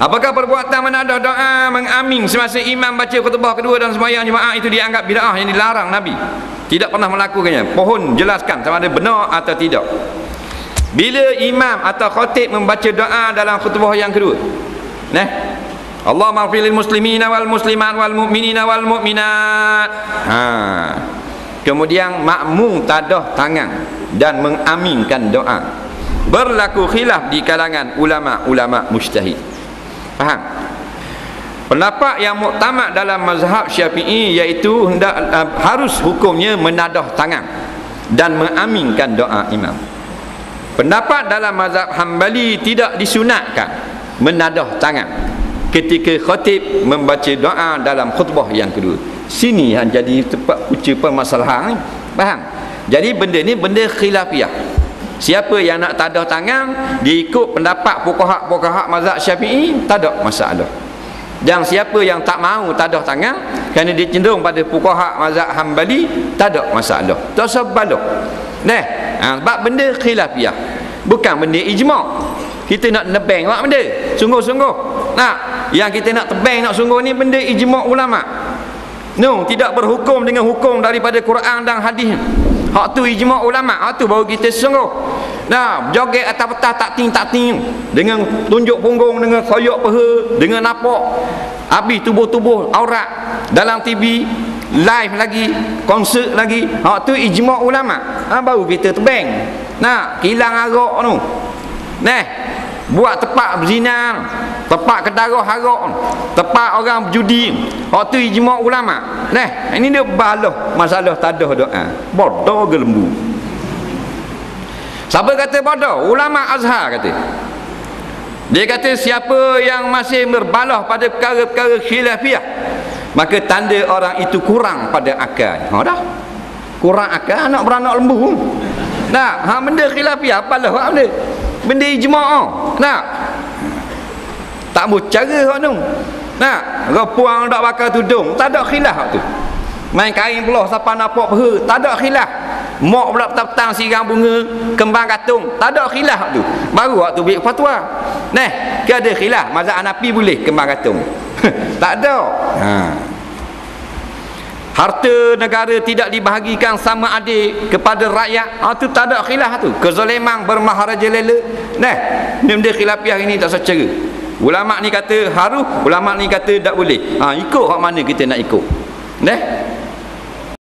Apakah perbuatan menadah doa mengamin semasa imam baca khutbah kedua dan sembahyang jemaah itu dianggap bid'ah yang dilarang Nabi? Tidak pernah melakukannya. Pohon jelaskan sama ada benar atau tidak. Bila imam atau khatib membaca doa dalam khutbah yang kedua. Nah, Allah maghfir lil muslimina wal muslimat wal mu'minina wal mu'minat. Ha. Kemudian makmum tadah tangan dan mengaminkan doa. Berlaku khilaf di kalangan ulama-ulama mujtahid. Faham? Pendapat yang muktamad dalam mazhab Syafi'i iaitu hendak uh, harus hukumnya menadah tangan dan mengaminkan doa imam. Pendapat dalam mazhab Hambali tidak disunatkan menadah tangan ketika khatib membaca doa dalam khutbah yang kedua sini yang jadi tempat punca permasalahan faham jadi benda ni benda khilafiah siapa yang nak tadah tangan diikut pendapat pokok-pokok mazhab syafi'i tak ada masalah. Dan siapa yang tak mahu tadah tangan kerana dia cenderung pada pokok mazhab hambali tak ada masalah. Tak sebab nah ha, sebab benda khilafiah bukan benda ijma' kita nak nebeng buat benda. Sungguh-sungguh. Nak yang kita nak tebang nak sungguh ni benda ijma' ulama. No tidak berhukum dengan hukum daripada Quran dan hadis hak tu ijma' ulama. Hak tu baru kita sungguh nah joget atas petah tak ting tak ting. Dengan tunjuk punggung dengan koyok peha dengan nampak habis tubuh-tubuh aurat. Dalam TV live lagi konsert lagi. Hak tu ijma' ulama. Ha, baru kita tebang nah kilang arak tu. Nah buat tempat berzina tempat kedarah haram tempat orang berjudi. Waktu ijma' ulama. Nah ini dia balah masalah tadah doa bodoh ke lembu? Siapa kata bodoh? Ulama azhar kata. Dia kata siapa yang masih berbalah pada perkara-perkara khilafiah maka tanda orang itu kurang pada akal. Ha dah. Kurang akal anak beranak lembu. Nah ha benda khilafiah apalah benda benda ijma' nak? Tak mau cara hak tu nak? Repuang dak bakal tudung tak ada khilaf tu. Main kain pula siapa nampak peha tak ada khilaf. Mak pula petang sirang bunga kembang katung tak ada khilaf tu. Baru waktu bilik fatwa. Nah ke ada khilaf mazhab Hanafi boleh kembang katung. Tak ada. Ha harta negara tidak dibahagikan sama adil kepada rakyat. Ha, tu tak ada khilaf tu. Kezaliman bermaharaja lela. Nah ni benda khilafiah ini tak secara ulama ni kata harus ulama ni kata tak boleh. Ha, ikut hak mana kita nak ikut? Nah